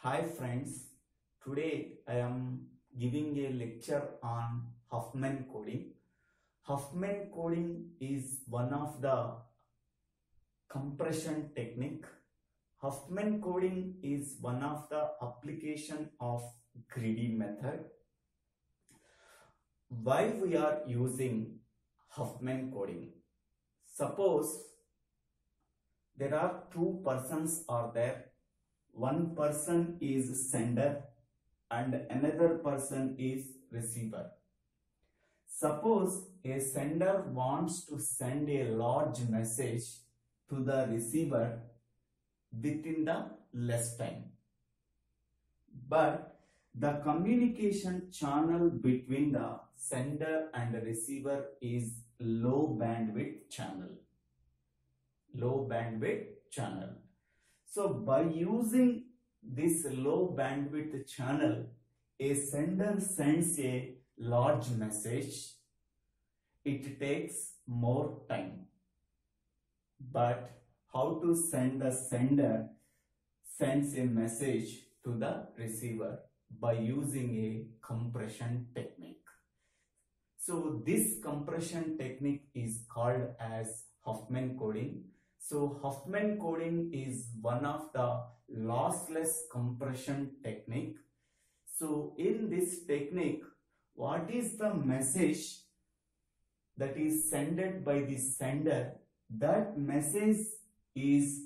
Hi friends, today I am giving a lecture on Huffman coding. Huffman coding is one of the compression technique. Huffman coding is one of the application of greedy method. Why we are using Huffman coding? Suppose there are two persons are there one person is sender and another person is receiver. Suppose a sender wants to send a large message to the receiver within the less time. But the communication channel between the sender and the receiver is low bandwidth channel. Low bandwidth channel. So by using this low bandwidth channel, a sender sends a large message. It takes more time. But how to send the sender sends a message to the receiver by using a compression technique. So this compression technique is called as Huffman coding so Huffman coding is one of the lossless compression technique. So in this technique, what is the message that is sent by the sender? That message is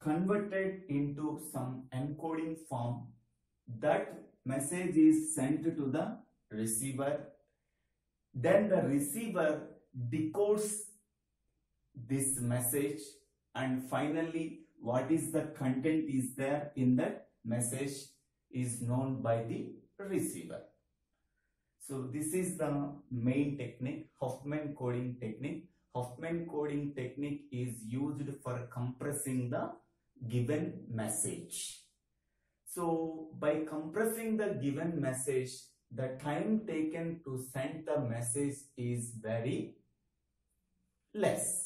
converted into some encoding form. That message is sent to the receiver. Then the receiver decodes this message and finally what is the content is there in that message is known by the receiver. So this is the main technique, Huffman coding technique. Huffman coding technique is used for compressing the given message. So by compressing the given message, the time taken to send the message is very less.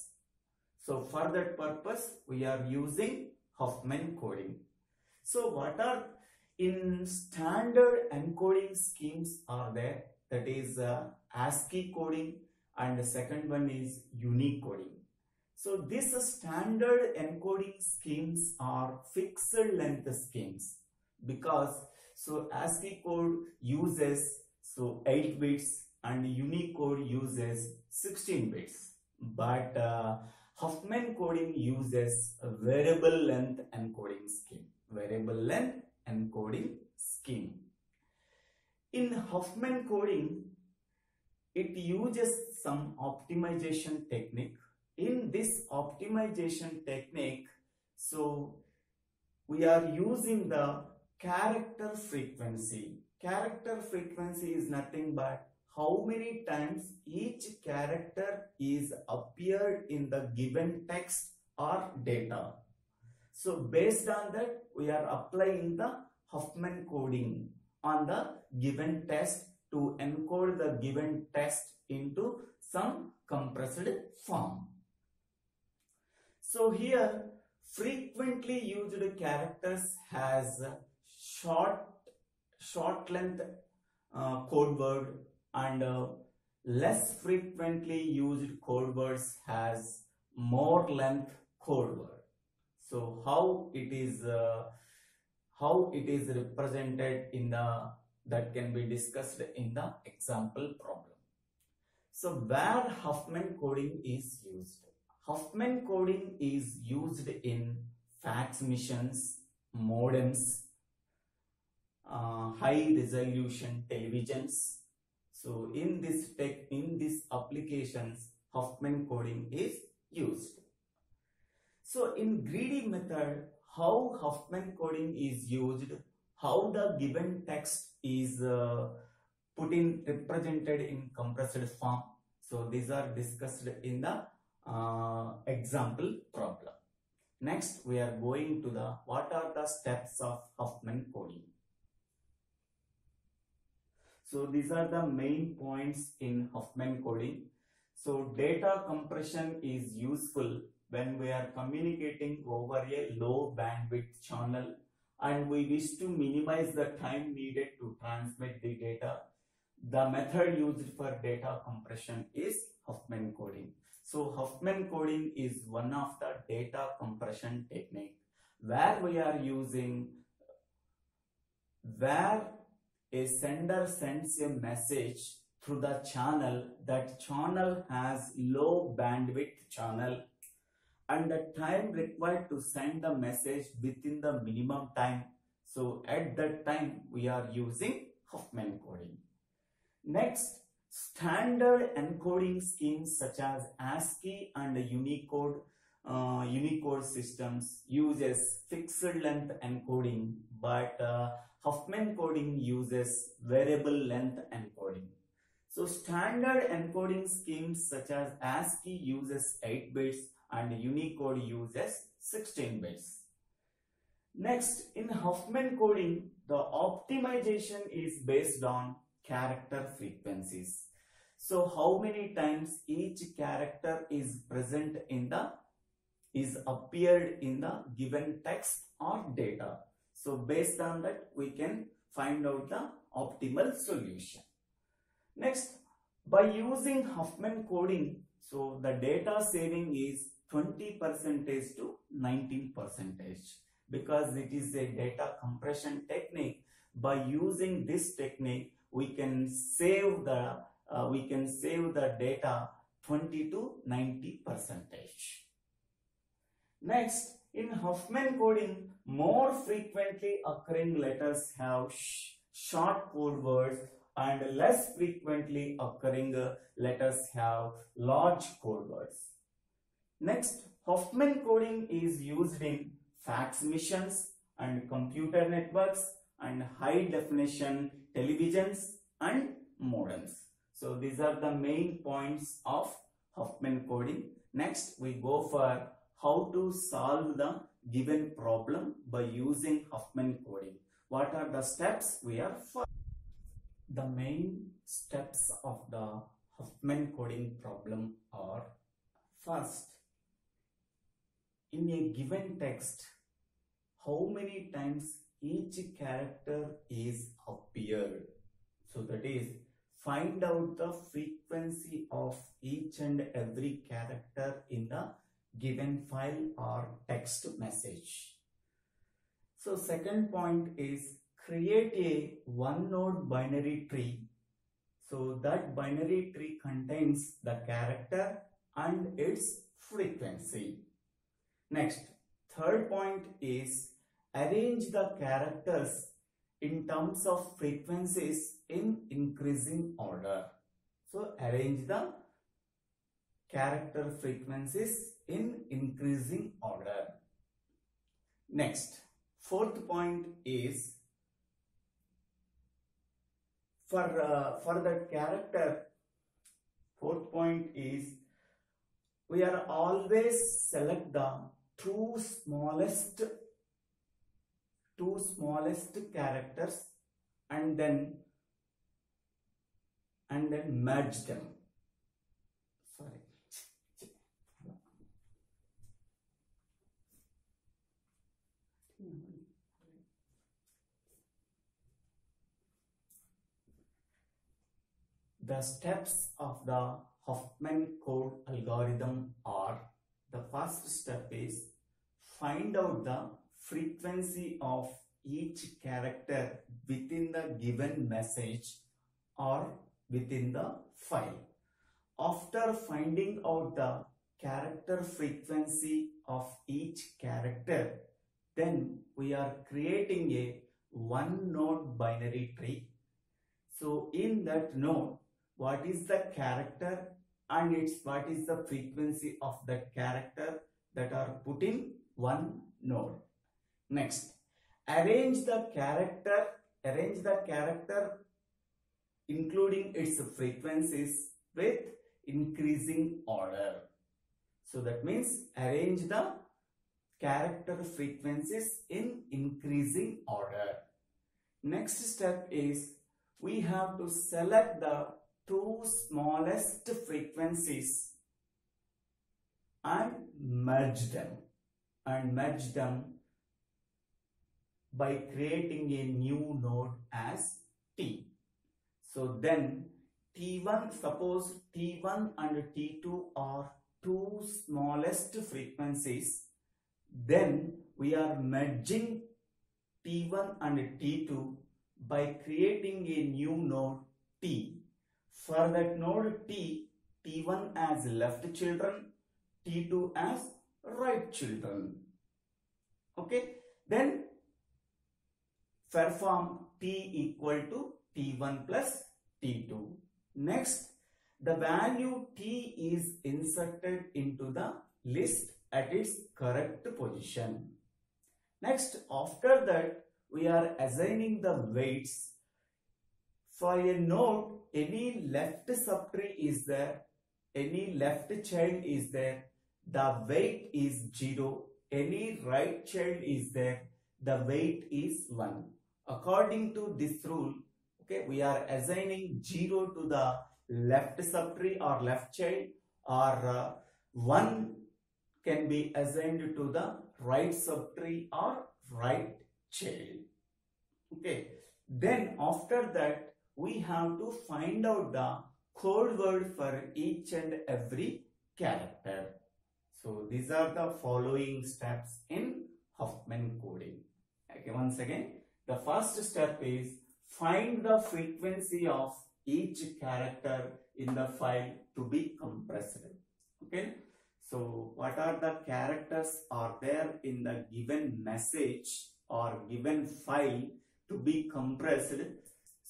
So for that purpose, we are using Huffman coding. So what are in standard encoding schemes are there? That is uh, ASCII coding and the second one is Unicode coding. So these standard encoding schemes are fixed length schemes because so ASCII code uses so 8 bits and Unicode uses 16 bits. But uh, Huffman coding uses a variable length encoding scheme. Variable length encoding scheme. In Huffman coding, it uses some optimization technique. In this optimization technique, so we are using the character frequency. Character frequency is nothing but how many times each character is appeared in the given text or data. So based on that, we are applying the Huffman coding on the given text to encode the given text into some compressed form. So here frequently used characters has short short length uh, code word and uh, less frequently used code words has more length code word. So how it is uh, how it is represented in the that can be discussed in the example problem. So where Huffman coding is used? Huffman coding is used in fax machines, modems, uh, high resolution televisions, so in this tech, in these applications, Huffman coding is used. So in greedy method, how Huffman coding is used, how the given text is uh, put in represented in compressed form. So these are discussed in the uh, example problem. Next, we are going to the what are the steps of Huffman coding. So these are the main points in Huffman coding. So data compression is useful when we are communicating over a low bandwidth channel and we wish to minimize the time needed to transmit the data, the method used for data compression is Huffman coding. So Huffman coding is one of the data compression technique where we are using where a sender sends a message through the channel. That channel has low bandwidth channel. And the time required to send the message within the minimum time. So at that time we are using Huffman coding. Next standard encoding schemes such as ASCII and Unicode uh, Unicode systems uses fixed length encoding. But uh, Huffman coding uses variable length encoding. So standard encoding schemes such as ASCII uses 8 bits and Unicode uses 16 bits. Next, in Huffman coding, the optimization is based on character frequencies. So how many times each character is present in the is appeared in the given text or data. So based on that, we can find out the optimal solution. Next, by using Huffman coding, so the data saving is 20 percentage to 19 percentage because it is a data compression technique. By using this technique, we can save the uh, we can save the data 20 to 90 percentage. Next, in Huffman coding, more frequently occurring letters have sh short code words and less frequently occurring uh, letters have large code words. Next, Huffman coding is used in fax machines and computer networks and high definition televisions and modems. So these are the main points of Huffman coding. Next, we go for how to solve the given problem by using Huffman coding. What are the steps we are? The main steps of the Huffman coding problem are first, in a given text, how many times each character is appeared. So that is find out the frequency of each and every character in the given file or text message. So second point is create a one node binary tree. So that binary tree contains the character and its frequency. Next, third point is arrange the characters in terms of frequencies in increasing order. So arrange the character frequencies in increasing order. Next, fourth point is for uh, for that character. Fourth point is we are always select the two smallest two smallest characters and then and then merge them the steps of the Huffman code algorithm are the first step is find out the frequency of each character within the given message or within the file. After finding out the character frequency of each character, then we are creating a one node binary tree. So in that node, what is the character and its what is the frequency of that character that are put in one node. Next, arrange the character, arrange the character including its frequencies with increasing order. So that means arrange the character frequencies in increasing order. Next step is we have to select the two smallest frequencies and merge them and merge them by creating a new node as T. So then T1, suppose T1 and T2 are two smallest frequencies, then we are merging T1 and T2 by creating a new node T. For that node T, T1 as left children, T2 as right children. Okay, then perform T equal to T1 plus T2. Next, the value T is inserted into the list at its correct position. Next, after that, we are assigning the weights. For a node, any left subtree is there, any left child is there, the weight is 0, any right child is there, the weight is 1. According to this rule, okay, we are assigning 0 to the left subtree or left child or uh, 1 can be assigned to the right subtree or right child. Okay, then after that we have to find out the code word for each and every character. So these are the following steps in Huffman coding. Okay, once again, the first step is find the frequency of each character in the file to be compressed. Okay, so what are the characters are there in the given message or given file to be compressed?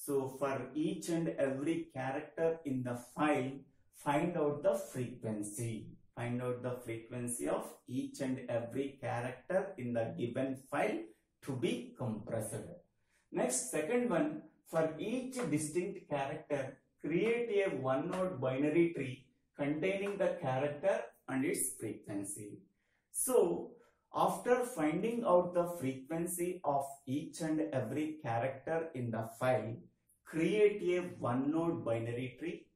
So for each and every character in the file, find out the frequency. Find out the frequency of each and every character in the given file to be compressed. Next, second one, for each distinct character, create a one-node binary tree containing the character and its frequency. So, after finding out the frequency of each and every character in the file, create a one-node binary tree.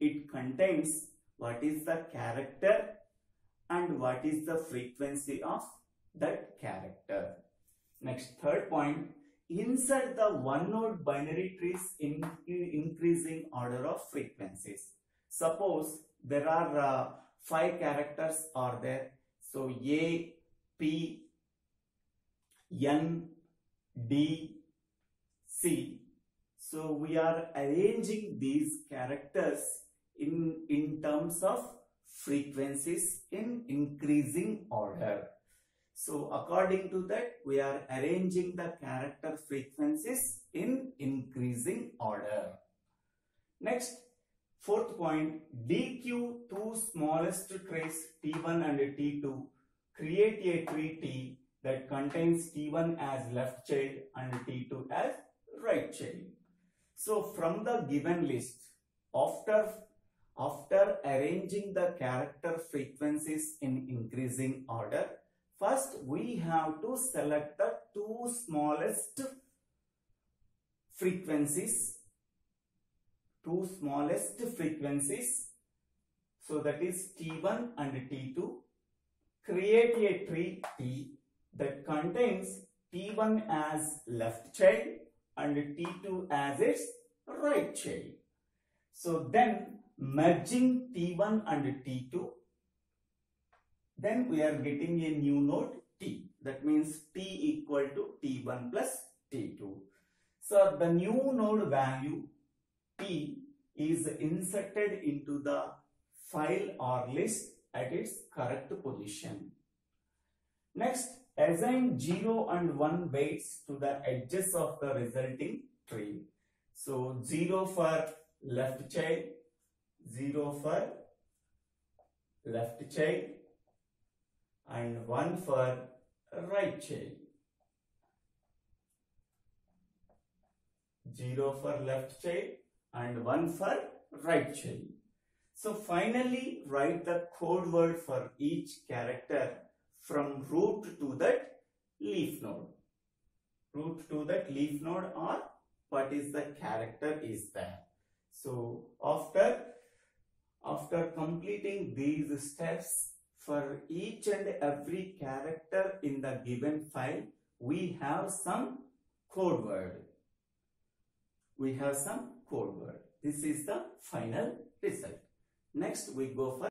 It contains what is the character and what is the frequency of that character. Next, third point, insert the one-node binary trees in, in increasing order of frequencies. Suppose there are uh, five characters are there. So A, P, N, D, C. So we are arranging these characters in, in terms of frequencies in increasing order. So according to that, we are arranging the character frequencies in increasing order. Next, fourth point, Dequeue two smallest trace T1 and T2. Create a tree T that contains T1 as left child and T2 as right child. So from the given list, after after arranging the character frequencies in increasing order, First, we have to select the two smallest frequencies, two smallest frequencies. So that is T1 and T2. Create a tree T that contains T1 as left child and T2 as its right child. So then merging T1 and T2 then we are getting a new node t. That means t equal to t1 plus t2. So the new node value t is inserted into the file or list at its correct position. Next, assign 0 and 1 weights to the edges of the resulting tree. So 0 for left child, 0 for left child, and one for right child. 0 for left child and 1 for right child. So finally write the code word for each character from root to that leaf node. Root to that leaf node or what is the character is there. So after after completing these steps for each and every character in the given file, we have some code word. We have some code word. This is the final result. Next, we go for